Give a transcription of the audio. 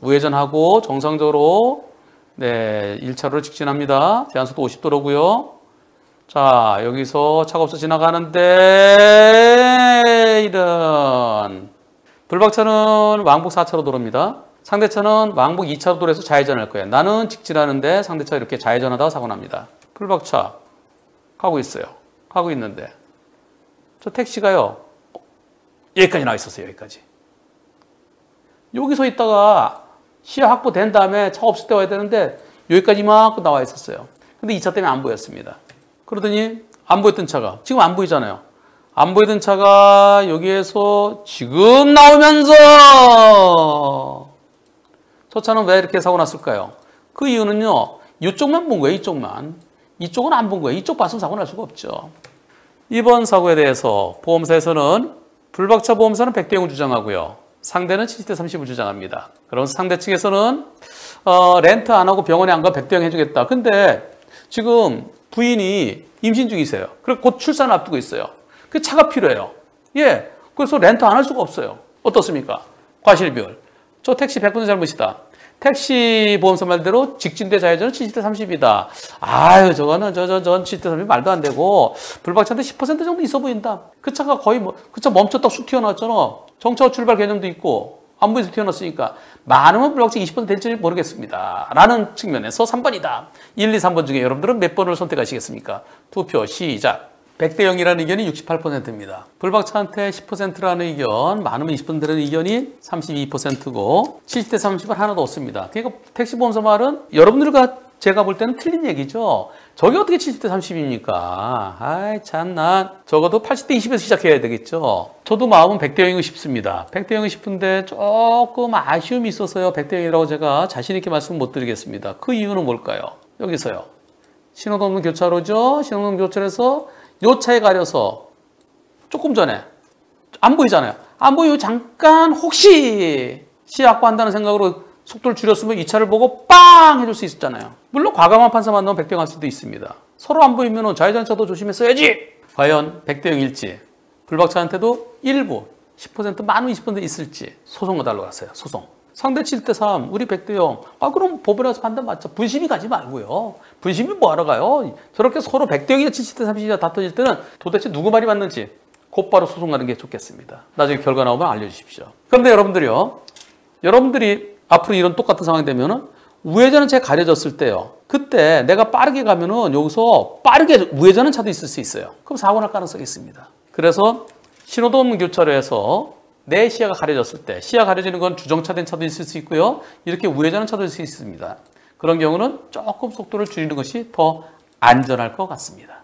우회전하고 정상적으로 네 1차로를 직진합니다. 제한속도 50도로고요. 자 여기서 차가 없어 지나가는데 이런 불박차는 왕복 4차로 도로입니다. 상대차는 왕복 2차로 도로에서 좌회전할 거예요. 나는 직진하는데 상대차 이렇게 좌회전하다가 사고 납니다. 불박차 가고 있어요. 가고 있는데 저 택시가요. 여기까지 나와 있었어요. 여기까지. 여기서 있다가 시야 확보된 다음에 차 없을 때 와야 되는데 여기까지 막 나와 있었어요. 근데 이 차 때문에 안 보였습니다. 그러더니 안 보였던 차가 지금 안 보이잖아요. 안 보이던 차가 여기에서 지금 나오면서 저 차는 왜 이렇게 사고 났을까요? 그 이유는요. 이쪽만 본 거예요. 이쪽만. 이쪽은 안 본 거예요. 이쪽 봤으면 사고 날 수가 없죠. 이번 사고에 대해서 보험사에서는 불박차 보험사는 100대 0을 주장하고요. 상대는 70대 30을 주장합니다. 그러면서 상대 측에서는 어, 렌트 안 하고 병원에 안가 100대 0 해주겠다. 근데 지금 부인이 임신 중이세요. 그리고 곧 출산 앞두고 있어요. 그 차가 필요해요. 예. 그래서 렌트 안 할 수가 없어요. 어떻습니까? 과실비율. 저 택시 100% 잘못이다. 택시 보험사 말대로 직진대 좌회전은 70대 30이다. 아유, 저거는 저, 저, 전 70대 30 말도 안 되고, 불박차인데 10% 정도 있어 보인다. 그 차가 거의 뭐, 그 차 멈췄다 쑥 튀어나왔잖아. 정차 출발 개념도 있고, 안 보여서 튀어나왔으니까, 많으면 불박차 20% 될지 모르겠습니다. 라는 측면에서 3번이다. 1, 2, 3번 중에 여러분들은 몇 번을 선택하시겠습니까? 투표 시작. 100대 0이라는 의견이 68%입니다. 불박차한테 10%라는 의견, 많으면 20%라는 의견이 32%고 70대 30은 하나도 없습니다. 그러니까 택시보험사 말은 여러분들과 제가 볼 때는 틀린 얘기죠. 저게 어떻게 70대 30입니까? 아이 참나 적어도 80대 20에서 시작해야 되겠죠. 저도 마음은 100대 0이고 싶습니다. 100대 0이 싶은데 조금 아쉬움이 있어서요. 100대 0이라고 제가 자신 있게 말씀 못 드리겠습니다. 그 이유는 뭘까요? 여기서요. 신호도 없는 교차로죠. 없는 교차로에서 요 차에 가려서 조금 전에 안 보이잖아요. 안 보이고 잠깐 혹시 시야 확보한다는 생각으로 속도를 줄였으면 이 차를 보고 빵 해줄 수 있었잖아요. 물론 과감한 판사만 100대 0할 수도 있습니다. 서로 안 보이면 좌회전차도 조심했어야지. 과연 100대 0일지 불박차한테도 일부 10% 많은 20% 있을지 소송과 달러 갔어요. 소송. 상대 7대 3, 우리 100대 0. 아, 그럼 법원에서 판단 맞죠. 분심이 가지 말고요. 분심이 뭐하러 가요? 저렇게 서로 100대 0이나 70대 30이나 다퉈질 때는 도대체 누구 말이 맞는지 곧바로 소송 가는 게 좋겠습니다. 나중에 결과 나오면 알려주십시오. 그런데 여러분들이요. 여러분들이 앞으로 이런 똑같은 상황이 되면은 우회전은 제 가려졌을 때요. 그때 내가 빠르게 가면은 여기서 빠르게 우회전은 차도 있을 수 있어요. 그럼 사고 날 가능성이 있습니다. 그래서 신호도 없는 교차로에서 내 시야가 가려졌을 때 시야 가려지는 건 주정차된 차도 있을 수 있고요. 이렇게 우회전한 차도 있을 수 있습니다. 그런 경우는 조금 속도를 줄이는 것이 더 안전할 것 같습니다.